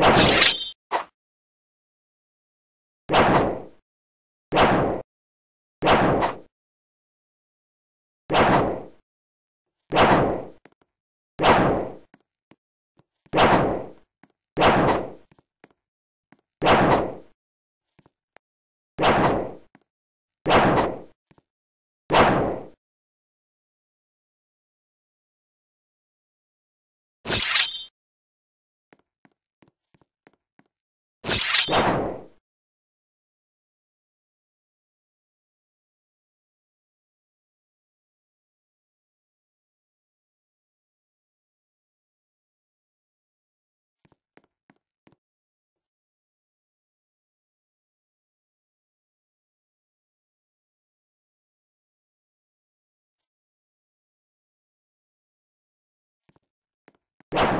you you.